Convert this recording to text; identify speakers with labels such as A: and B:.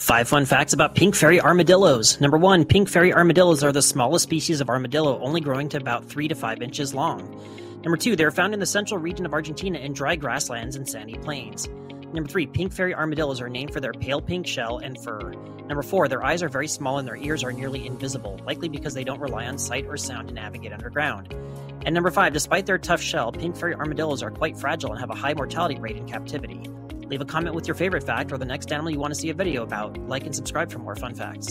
A: Five fun facts about pink fairy armadillos. Number one, pink fairy armadillos are the smallest species of armadillo, only growing to about three to five inches long. Number two, they are found in the central region of Argentina in dry grasslands and sandy plains. Number three, pink fairy armadillos are named for their pale pink shell and fur. Number four, their eyes are very small and their ears are nearly invisible, likely because they don't rely on sight or sound to navigate underground. And number five, despite their tough shell, pink fairy armadillos are quite fragile and have a high mortality rate in captivity. Leave a comment with your favorite fact or the next animal you want to see a video about. Like and subscribe for more fun facts.